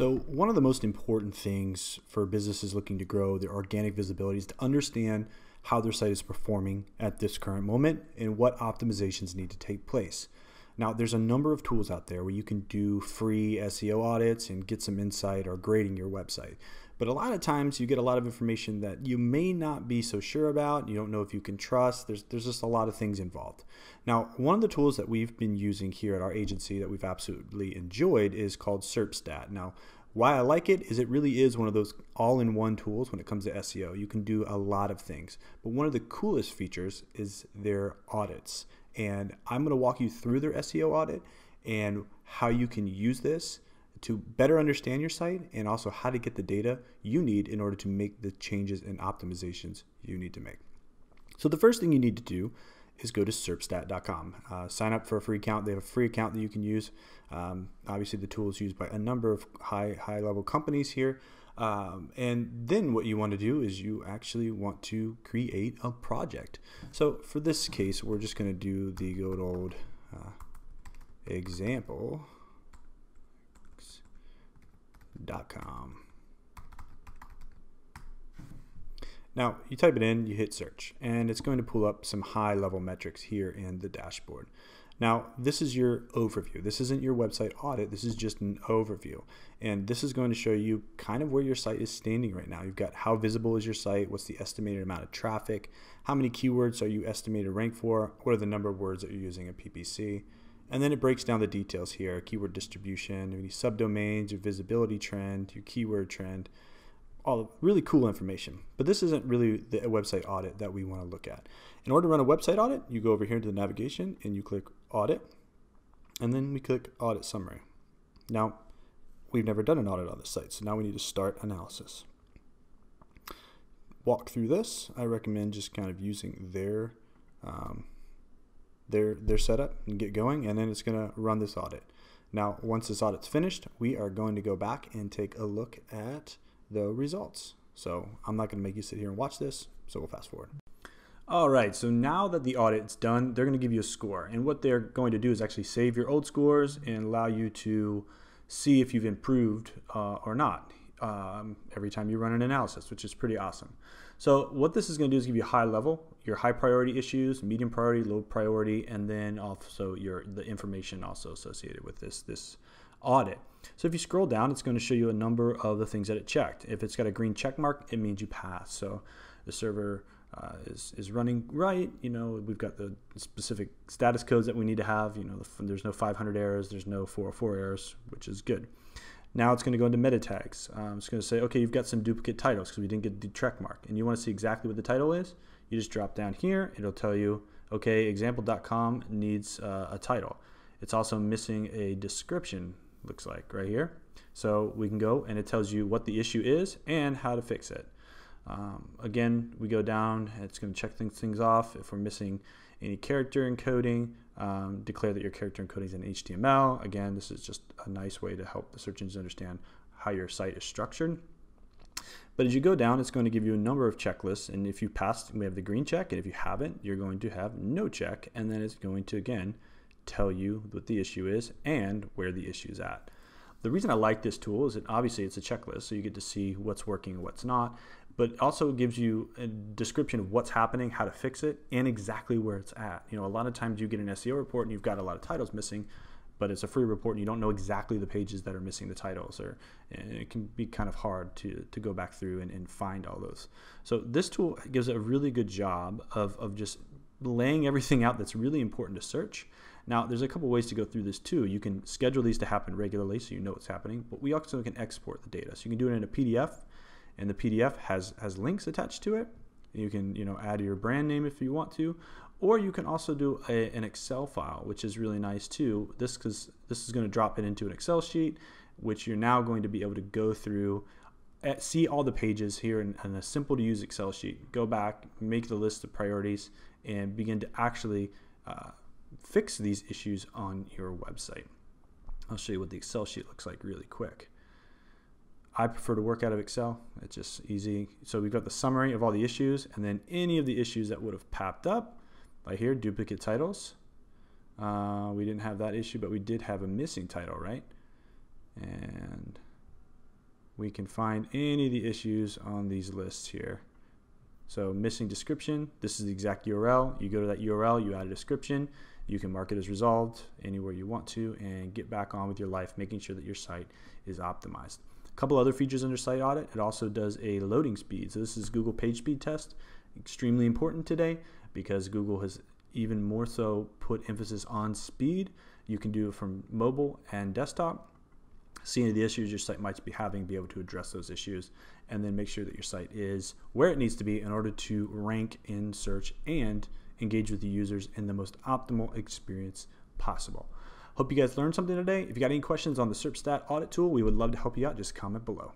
So, one of the most important things for businesses looking to grow their organic visibility is to understand how their site is performing at this current moment and what optimizations need to take place. Now, there's a number of tools out there where you can do free SEO audits and get some insight or grading your website. But a lot of times you get a lot of information that you may not be so sure about. You don't know if you can trust. There's, there's just a lot of things involved. Now, one of the tools that we've been using here at our agency that we've absolutely enjoyed is called SERPstat. Now, why I like it is it really is one of those all-in-one tools when it comes to SEO. You can do a lot of things, but one of the coolest features is their audits. And I'm going to walk you through their SEO audit and how you can use this to better understand your site and also how to get the data you need in order to make the changes and optimizations you need to make. So the first thing you need to do is go to serpstat.com. Uh, sign up for a free account. They have a free account that you can use. Um, obviously, the tool is used by a number of high high level companies here. Um, and then what you want to do is you actually want to create a project. So for this case, we're just going to do the good old uh, example Now, you type it in, you hit search, and it's going to pull up some high level metrics here in the dashboard. Now, this is your overview. This isn't your website audit, this is just an overview. And this is going to show you kind of where your site is standing right now. You've got how visible is your site, what's the estimated amount of traffic, how many keywords are you estimated to rank for, what are the number of words that you're using in PPC, and then it breaks down the details here, keyword distribution, any subdomains, your visibility trend, your keyword trend, all really cool information. But this isn't really the website audit that we want to look at. In order to run a website audit, you go over here to the navigation and you click audit, and then we click audit summary. Now, we've never done an audit on this site, so now we need to start analysis. Walk through this. I recommend just kind of using their um, their, their setup and get going, and then it's going to run this audit. Now, once this audit's finished, we are going to go back and take a look at the results. So I'm not going to make you sit here and watch this, so we'll fast forward. All right, so now that the audit's done, they're going to give you a score. And what they're going to do is actually save your old scores and allow you to see if you've improved uh, or not um, every time you run an analysis, which is pretty awesome. So what this is going to do is give you a high level, your high priority issues, medium priority, low priority, and then also your the information also associated with this this audit. So if you scroll down, it's going to show you a number of the things that it checked. If it's got a green check mark, it means you pass. So the server uh, is, is running right. You know, we've got the specific status codes that we need to have. You know, there's no 500 errors, there's no 404 errors, which is good. Now it's going to go into meta tags. Um, it's going to say, okay, you've got some duplicate titles because we didn't get the check mark. And you want to see exactly what the title is. You just drop down here. It'll tell you, okay, example.com needs uh, a title. It's also missing a description, looks like, right here. So we can go and it tells you what the issue is and how to fix it. Um, again, we go down, it's going to check things, things off. If we're missing any character encoding, um, declare that your character encoding is in HTML. Again, this is just a nice way to help the search engines understand how your site is structured. But as you go down, it's going to give you a number of checklists. And if you passed, we have the green check. And if you haven't, you're going to have no check. And then it's going to, again, tell you what the issue is and where the issue is at. The reason I like this tool is that obviously it's a checklist, so you get to see what's working and what's not but also gives you a description of what's happening, how to fix it, and exactly where it's at. You know, a lot of times you get an SEO report and you've got a lot of titles missing, but it's a free report and you don't know exactly the pages that are missing the titles, or it can be kind of hard to, to go back through and, and find all those. So this tool gives a really good job of, of just laying everything out that's really important to search. Now, there's a couple ways to go through this too. You can schedule these to happen regularly so you know what's happening, but we also can export the data. So you can do it in a PDF and the PDF has has links attached to it. You can you know add your brand name if you want to, or you can also do a, an Excel file, which is really nice too. This because this is going to drop it into an Excel sheet, which you're now going to be able to go through, eh, see all the pages here in, in a simple to use Excel sheet. Go back, make the list of priorities, and begin to actually uh, fix these issues on your website. I'll show you what the Excel sheet looks like really quick. I prefer to work out of Excel. It's just easy. So we've got the summary of all the issues and then any of the issues that would have popped up by here, duplicate titles. Uh, we didn't have that issue, but we did have a missing title, right? And we can find any of the issues on these lists here. So missing description, this is the exact URL. You go to that URL, you add a description, you can mark it as resolved anywhere you want to and get back on with your life, making sure that your site is optimized. Couple other features under Site Audit, it also does a loading speed. So this is Google Page Speed Test, extremely important today because Google has even more so put emphasis on speed. You can do it from mobile and desktop. See any of the issues your site might be having, be able to address those issues, and then make sure that your site is where it needs to be in order to rank in search and engage with the users in the most optimal experience possible. Hope you guys learned something today. If you got any questions on the SERP Stat audit tool, we would love to help you out. Just comment below.